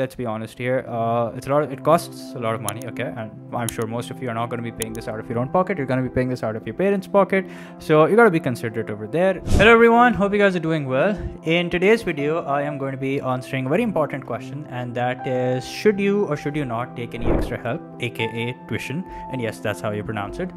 let's be honest here. Uh, it's a lot of, it costs a lot of money okay? And i'm sure most of you are not going to be paying this out of your own pocket. You're going to be paying this out of your parents pocket. So you got to be considerate over there. Hello everyone. Hope you guys are doing well. In today's video i am going to be answering a very important question and that is should you or should you not take any extra help aka tuition? And yes that's how you pronounce it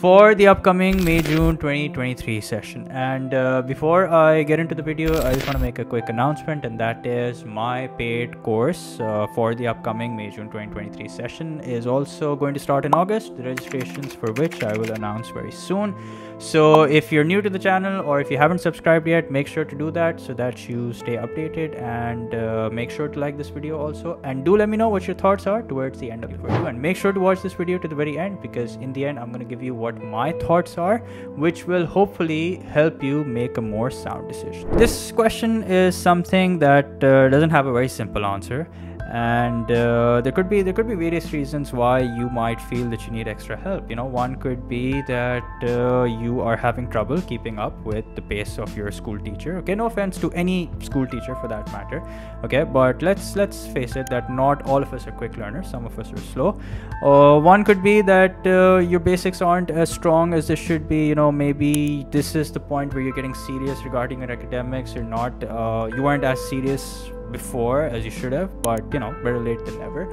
for the upcoming May June 2023 session. And uh, before I get into the video, I just want to make a quick announcement, and that is my paid course uh, for the upcoming May June 2023 session is also going to start in August. The registrations for which I will announce very soon. So if you're new to the channel or if you haven't subscribed yet, make sure to do that so that you stay updated and uh, make sure to like this video also. And do let me know what your thoughts are towards the end of the video. And make sure to watch this video to the very end because in the end, I'm going to give you what my thoughts are, which will hopefully help you make a more sound decision. This question is something that uh, doesn't have a very simple answer and uh, there could be there could be various reasons why you might feel that you need extra help. You know one could be that uh, you are having trouble keeping up with the pace of your school teacher. Okay no offense to any school teacher for that matter. Okay but let's let's face it that not all of us are quick learners. Some of us are slow. Uh, one could be that uh, your basics aren't as strong as they should be. You know maybe this is the point where you're getting serious regarding your academics. You're not uh, you aren't as serious before as you should have but you know better late than never.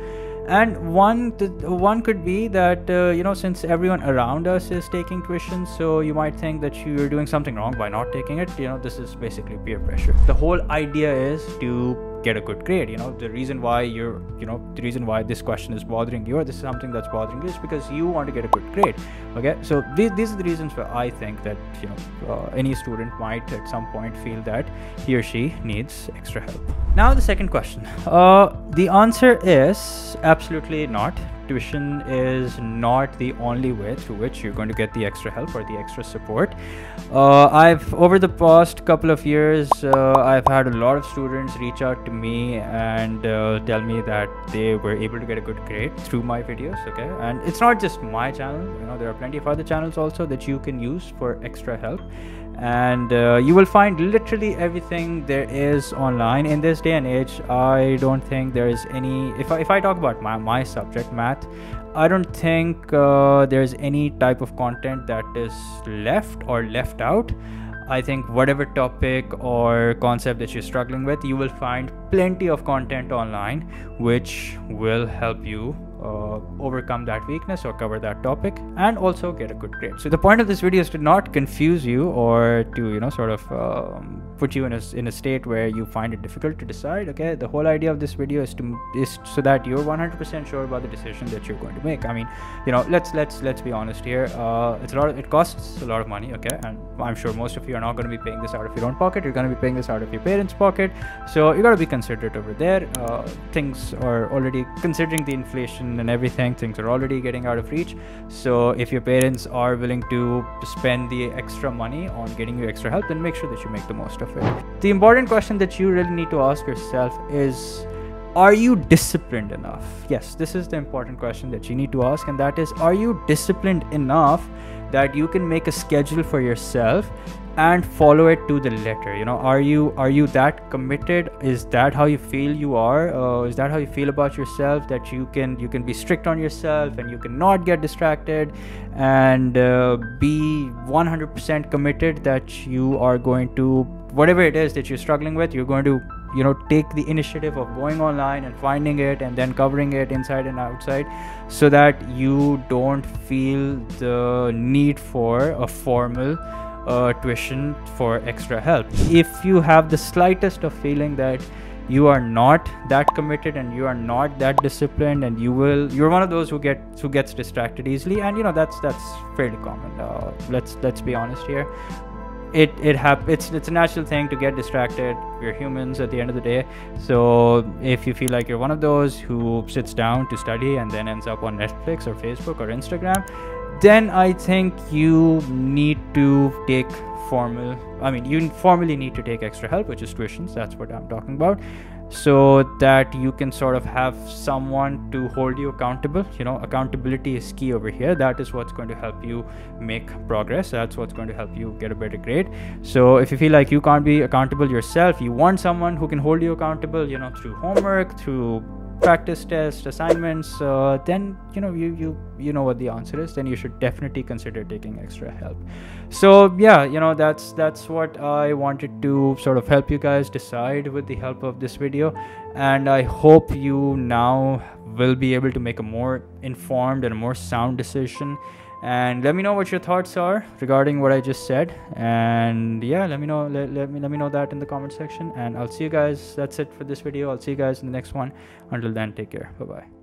And one one could be that uh, you know since everyone around us is taking tuition so you might think that you're doing something wrong by not taking it. You know this is basically peer pressure. The whole idea is to get a good grade you know. The reason why you're you know the reason why this question is bothering you or this is something that's bothering you is because you want to get a good grade okay? So these, these are the reasons why i think that you know uh, any student might at some point feel that he or she needs extra help now the second question uh, the answer is absolutely not tuition is not the only way through which you're going to get the extra help or the extra support. Uh, I've over the past couple of years, uh, I've had a lot of students reach out to me and uh, tell me that they were able to get a good grade through my videos. Okay, and it's not just my channel. You know, there are plenty of other channels also that you can use for extra help and uh, you will find literally everything there is online. In this day and age i don't think there is any if I, if I talk about my, my subject math i don't think uh, there's any type of content that is left or left out. I think whatever topic or concept that you're struggling with you will find plenty of content online which will help you uh, overcome that weakness or cover that topic and also get a good grade. So the point of this video is to not confuse you or to you know sort of um, put you in a, in a state where you find it difficult to decide okay? The whole idea of this video is to is so that you're 100% sure about the decision that you're going to make. I mean you know let's let's let's be honest here. Uh, it's a lot of, it costs a lot of money okay? And i'm sure most of you are not going to be paying this out of your own pocket. You're going to be paying this out of your parents pocket. So you got to be considerate over there. Uh, things are already considering the inflation and everything things are already getting out of reach so if your parents are willing to spend the extra money on getting you extra help then make sure that you make the most of of it. The important question that you really need to ask yourself is are you disciplined enough? Yes, this is the important question that you need to ask, and that is are you disciplined enough that you can make a schedule for yourself and follow it to the letter you know? Are you are you that committed? Is that how you feel you are? Uh, is that how you feel about yourself that you can you can be strict on yourself and you cannot get distracted and uh, be 100% committed that you are going to whatever it is that you're struggling with you're going to you know take the initiative of going online and finding it and then covering it inside and outside so that you don't feel the need for a formal uh, tuition for extra help. If you have the slightest of feeling that you are not that committed and you are not that disciplined and you will you're one of those who get who gets distracted easily and you know that's that's fairly common. Uh, let's let's be honest here. It it hap- it's it's a natural thing to get distracted. We're humans at the end of the day. So if you feel like you're one of those who sits down to study and then ends up on netflix or facebook or instagram then I think you need to take formal I mean you formally need to take extra help which is tuitions. That's what I'm talking about. So that you can sort of have someone to hold you accountable. You know accountability is key over here. That is what's going to help you make progress. That's what's going to help you get a better grade. So if you feel like you can't be accountable yourself you want someone who can hold you accountable you know through homework through practice test assignments uh, then you know you you you know what the answer is then you should definitely consider taking extra help. So yeah you know that's that's what i wanted to sort of help you guys decide with the help of this video and i hope you now will be able to make a more informed and a more sound decision and let me know what your thoughts are regarding what i just said. And yeah let me know let, let me let me know that in the comment section. And i'll see you guys that's it for this video. I'll see you guys in the next one. Until then take care. Bye bye